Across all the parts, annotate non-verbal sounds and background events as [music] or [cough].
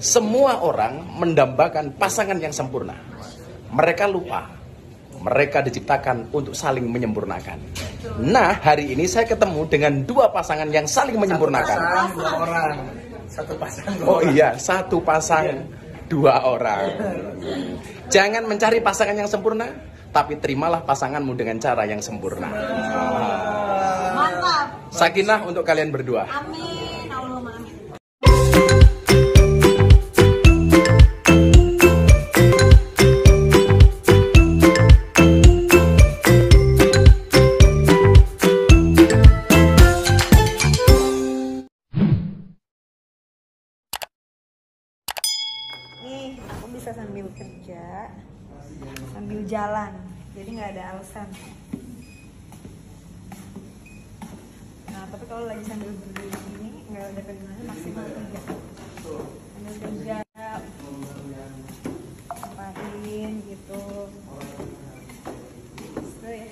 Semua orang mendambakan pasangan yang sempurna. Mereka lupa. Mereka diciptakan untuk saling menyempurnakan. Nah, hari ini saya ketemu dengan dua pasangan yang saling menyempurnakan. Pasang dua orang. Satu pasang dua Oh orang. iya, satu pasang dua orang. Jangan mencari pasangan yang sempurna, tapi terimalah pasanganmu dengan cara yang sempurna. Mantap. Sakinah untuk kalian berdua. Amin. Bisa sambil kerja, sambil jalan. Jadi nggak ada alasan. Nah, tapi kalau lagi sambil berdiri gini, nggak ada kegunaan maksimal kerja. Sambil kerja, ngapain gitu. Seru ya.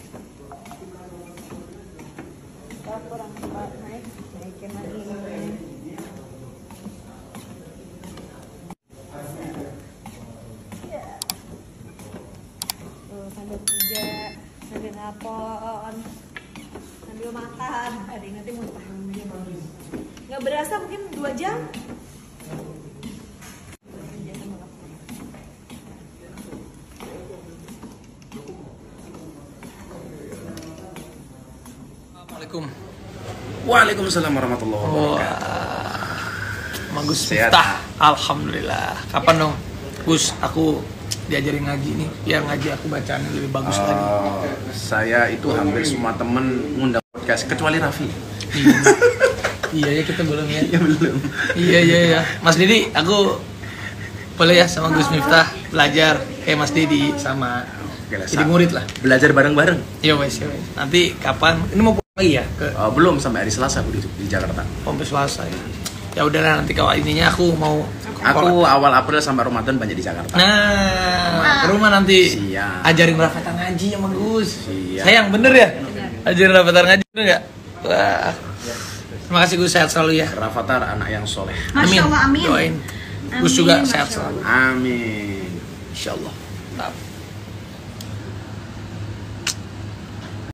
Kalau kurang tempat naik, naikin lagi. Ya. Tuh, sambil kerja, sambil nelpon, sambil makan. Ada yang nanti mau tahan Nggak berasa mungkin dua jam. Assalamualaikum. Waalaikumsalam warahmatullahi wabarakatuh. Sama Gus Sehat. Miftah. Alhamdulillah. Kapan dong? Gus, aku diajarin ngaji nih. Biar ngaji aku bacaannya lebih bagus lagi. Oh, saya itu hampir semua temen ngundang podcast kecuali Raffi. Iya ya kita belum ya. [laughs] Ya belum. Iya iya iya. Mas Didi, aku boleh ya sama Gus Miftah belajar kayak Mas Didi sama lah, jadi murid lah. Belajar bareng-bareng. Iya wes, iya wes. Nanti kapan? Ini mau pulang lagi ya ke Oh, belum sampai hari Selasa aku di, di Jakarta. Pompe Selasa ya. Ya udahlah nanti kalau ininya aku mau Aku awal April sampai Ramadan banyak di Jakarta. Nah, ke rumah nanti Siap. ajarin Rafathar ngaji sama Gus. Siap. Sayang, bener ya? Ajarin Rafathar ngaji bener nggak? Wah. Terima kasih Gus, sehat selalu ya. Rafathar anak yang soleh. Masya Allah, amin. Doain. Gus Amin, juga Masya sehat selalu. Amin. Insya Allah. Nah,